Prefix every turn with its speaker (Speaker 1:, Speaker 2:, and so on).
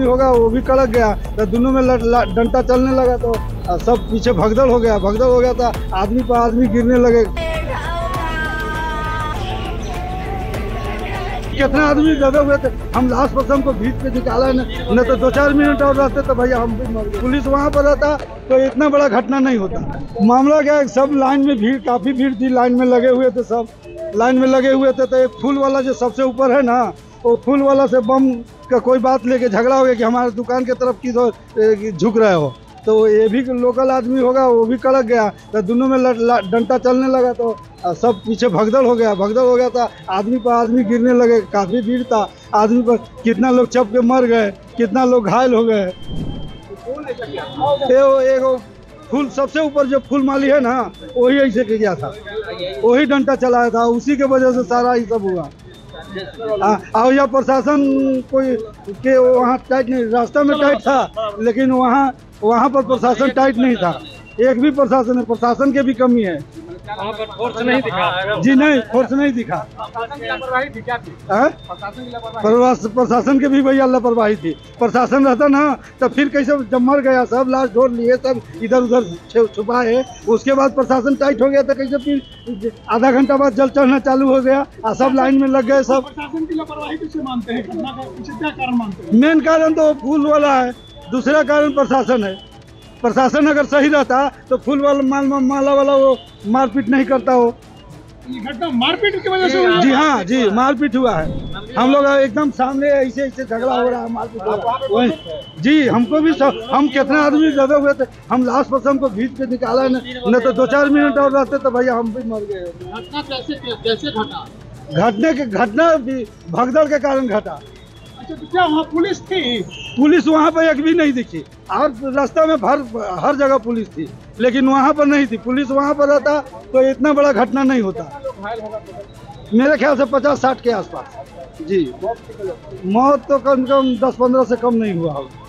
Speaker 1: आदमी होगा, वो भी कड़क गया। तो दोनों में लड़- चलने लगा तो सब पीछे भगदड़ हो गया। भगदड़ हो गया तो आदमी पर आदमी गिरने लगे। कितना आदमी दबे हुए थे। हम लास्ट पर हमको भीत पे निकाला न तो दो चार मिनट और रहते तो भैया हम भी मर पुलिस वहाँ पर रहता तो इतना बड़ा घटना नहीं होता। मामला क्या है, सब लाइन में भीड़, काफ़ी भीड़ थी, लाइन में लगे हुए थे सब। लाइन में लगे हुए थे तो एक फूल वाला जो सबसे ऊपर है ना, वो फूल वाला से बम का कोई बात लेके झगड़ा हो गया कि हमारे दुकान के तरफ़ की झुक रहे हो। तो ये भी लोकल आदमी होगा, वो भी कड़क गया। तो दोनों में लड़- चलने लगा तो सब पीछे भगदड़ हो गया। भगदड़ हो गया था, आदमी पर आदमी गिरने लगे, काफ़ी भीड़ था। आदमी पर कितना लोग चप के मर गए, कितना लोग घायल हो गए। फूल, सबसे ऊपर जो फूल माली है ना, वही ऐसे किया था। वही डंडा चलाया था, उसी के वजह से सारा ये सब हुआ। और प्रशासन कोई के वहाँ टाइट नहीं, रास्ता में टाइट था, लेकिन वहाँ वहाँ पर प्रशासन टाइट नहीं था। एक भी प्रशासन है, प्रशासन के भी कमी है।
Speaker 2: वहाँ पर फोर्स नहीं दिखा।
Speaker 1: जी नहीं फोर्स नहीं दिखा। हैं? प्रशासन के भी भैया लापरवाही थी। प्रशासन रहता ना तो फिर कैसे जब मर गया सब लाश ढोर लिए सब इधर उधर छुपाए। उसके बाद प्रशासन टाइट हो गया तो कैसे फिर आधा घंटा बाद जल चढ़ना चालू हो गया और सब लाइन में लग गए सब।
Speaker 2: प्रशासन की लापरवाही किसे मानते हैं? घटना का पीछे क्या कारण मानते हैं?
Speaker 1: मेन कारण तो फूल वाला है दूसरा कारण प्रशासन है। प्रशासन अगर सही रहता तो फूल वाला माल माला वाला वो मारपीट नहीं करता हो
Speaker 2: घटना मारपीट की वजह से
Speaker 1: जी हाँ जी मारपीट हुआ है। हम लोग एकदम सामने ऐसे ऐसे झगड़ा हो रहा है मारपीट हो रहा है। जी हमको भी सब हम कितना आदमी दबे हुए थे हम लास्ट पर को भीत पे निकाला न तो दो चार मिनट और रहते तो भैया हम भी मर गए।
Speaker 2: घटना कैसे कैसे घटा?
Speaker 1: घटने के घटना भी भगदड़ के कारण घटा।
Speaker 2: क्या वहाँ पुलिस थी?
Speaker 1: पुलिस वहाँ पर एक भी नहीं दिखी। हर रास्ता में हर हर जगह पुलिस थी, लेकिन वहाँ पर नहीं थी। पुलिस वहाँ पर रहता तो इतना बड़ा घटना नहीं होता। मेरे ख्याल से पचास साठ के आसपास। जी। मौत तो कम से कम दस पंद्रह से कम नहीं हुआ होगा।